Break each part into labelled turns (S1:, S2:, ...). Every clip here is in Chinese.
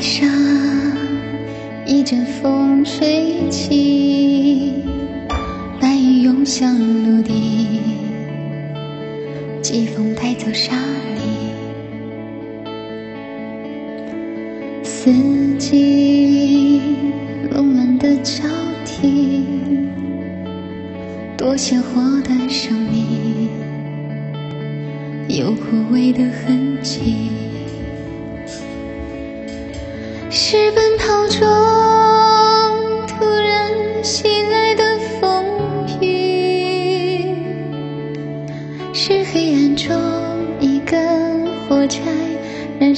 S1: 上，一阵风吹起，白云涌向陆地，季风带走沙粒，四季冷暖的交替，多鲜活的生命，有枯萎的痕迹。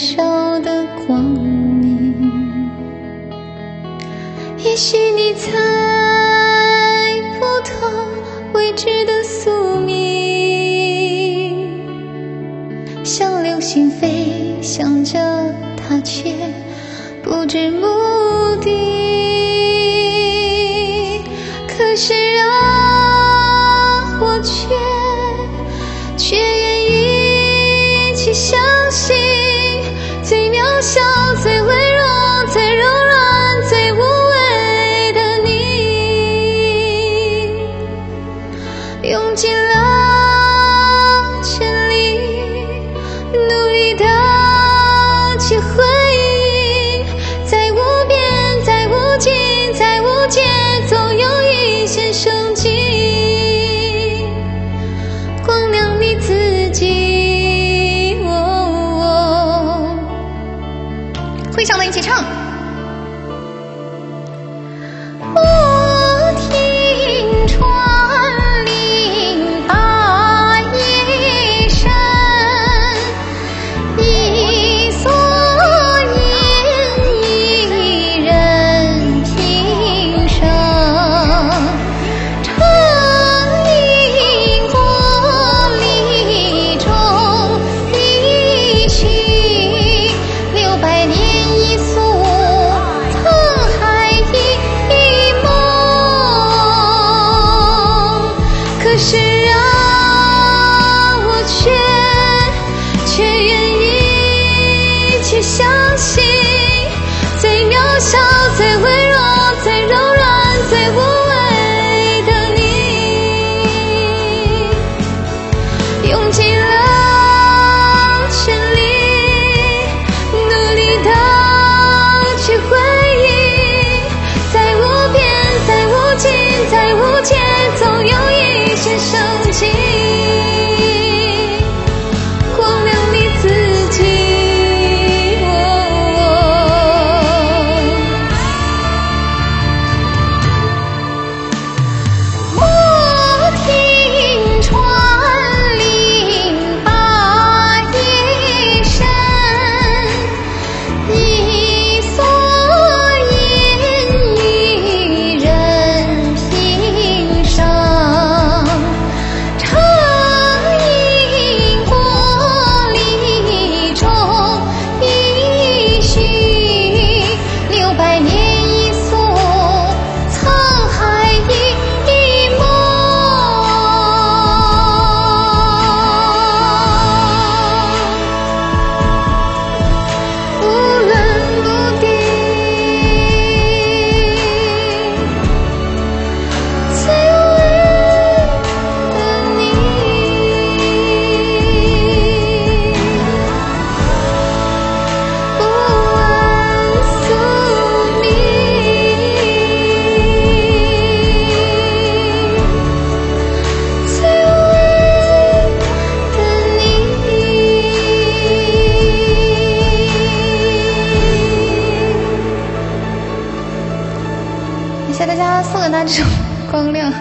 S1: 少的光明。也许你猜不透未知的宿命，像流星飞翔着它，却。不知目的，最渺小、最微弱、最柔软、最无畏的你，用尽了会上的一起唱。是让我却却愿意去相信最渺小、最微弱、最柔软、最无畏的你，用尽送给他这种光亮。